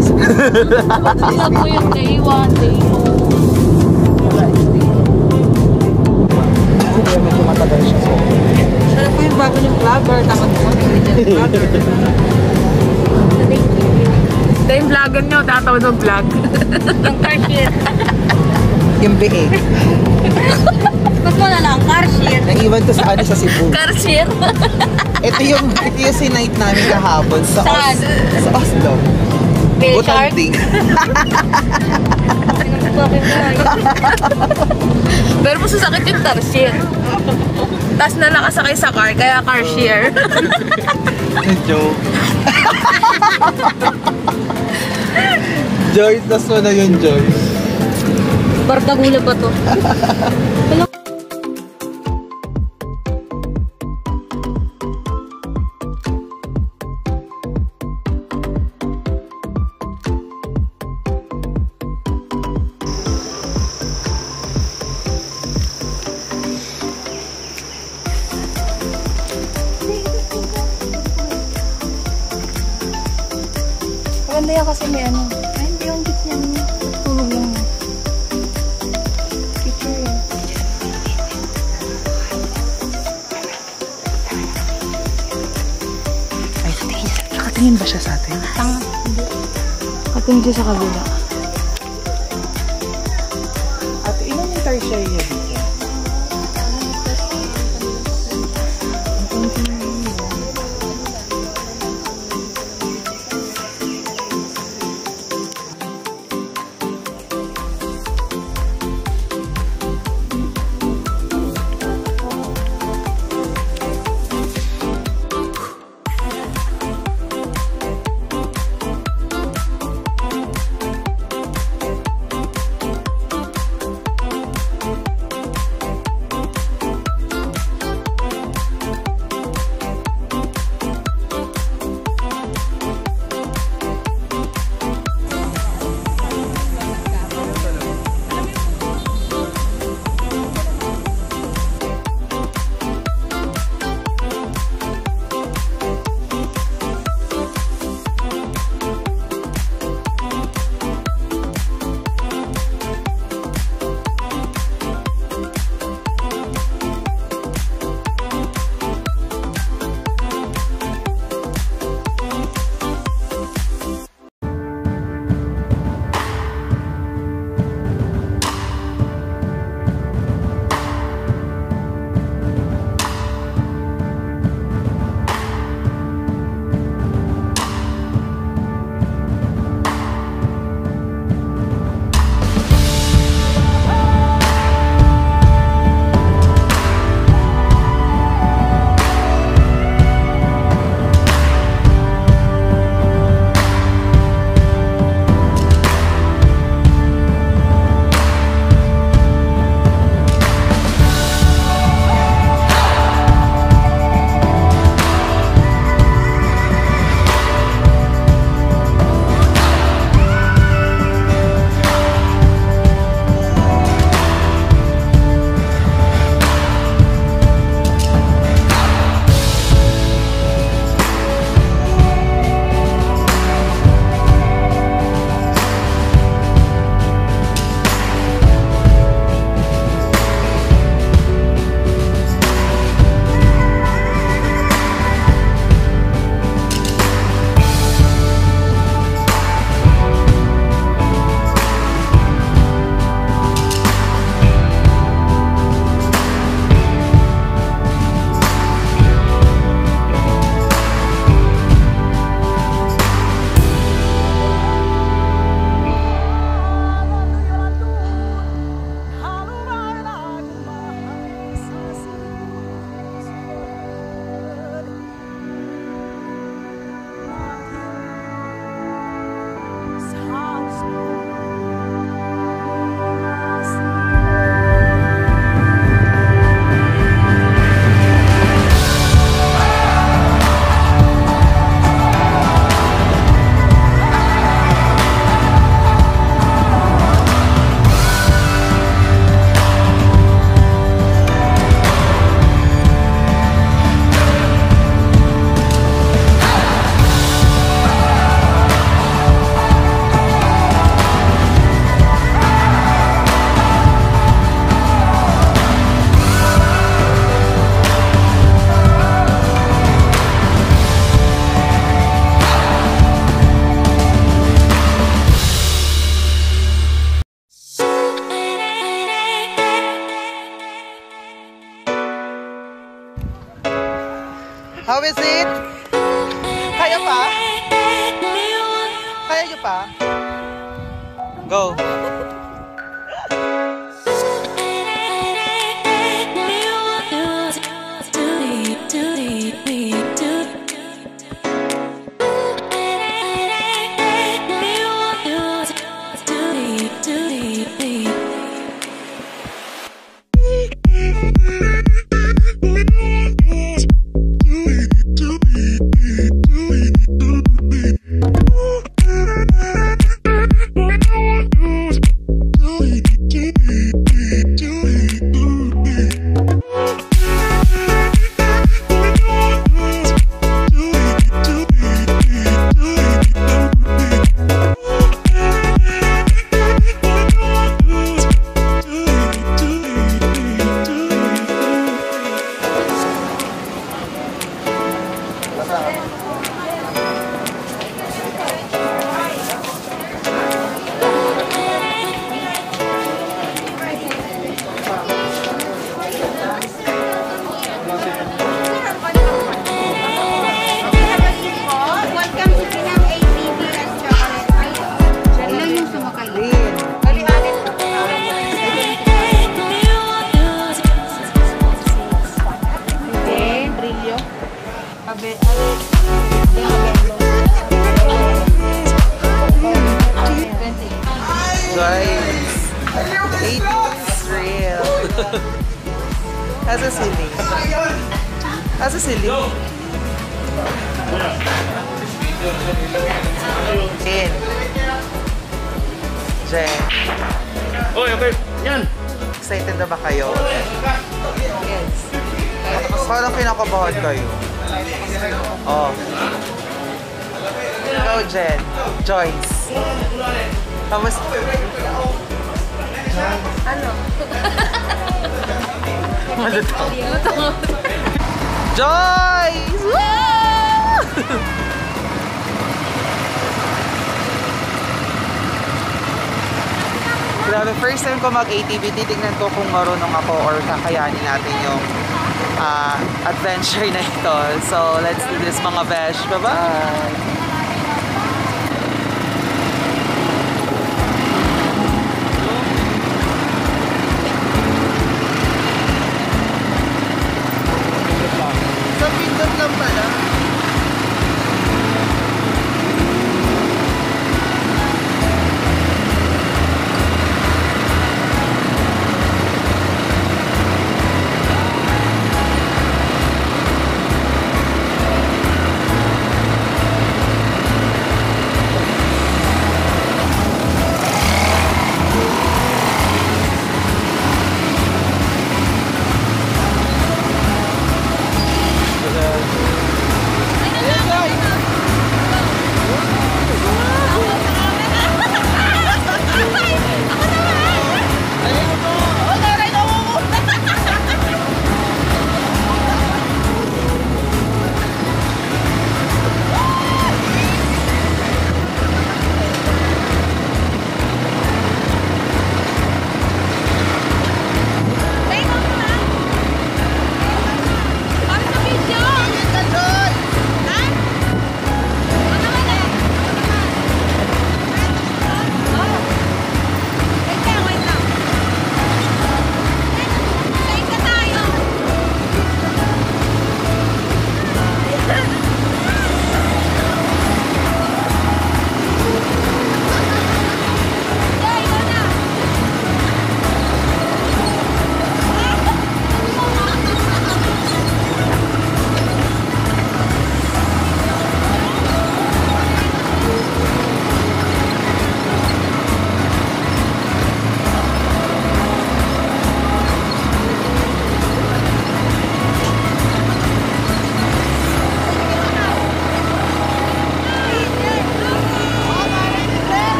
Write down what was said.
video. Ito po yung day 1, day 2. Hindi medyo matagal siya. Siya po yung bago ng vlogger. Takot po. Vlogger. Ito yung vlogger nyo, tatawad ng vlog. Ng car share. yung biig. Mas mo na lang, car share. Naiwan ko sa ano sa Cebu. Car share? Ito yung, ito yung sinight namin kahapon sa, Saan? Os, sa Oslo. Bill shark? Butanding. Pero mas sasakit yung car share. Tapos na nakasakay sa car, kaya car share. Joke. Joyce, tas mo na yun, Joyce. Bardagula ba to? Yan kasi may ano. Ay, hindi yung git niya. Tulog lang. Picture yan. Ay, nakatingin ba siya sa atin? Tanga. Kating siya sa kabila. At ilan yung tertiary niya dito? Pa? Go. Jen, Oy, okay. Yan. excited na ba kayo? Yes. Parang kinakabahan kayo. Oh. Ikaw, Jen. Joyce. Kamusta? Ano? Malutong. Joyce! Woo! Grabe, first time ko mag-ATV, titignan ko kung marunong ako or kakayanin natin yung ah, adventure na ito. So, let's do this mga besh. Bye-bye!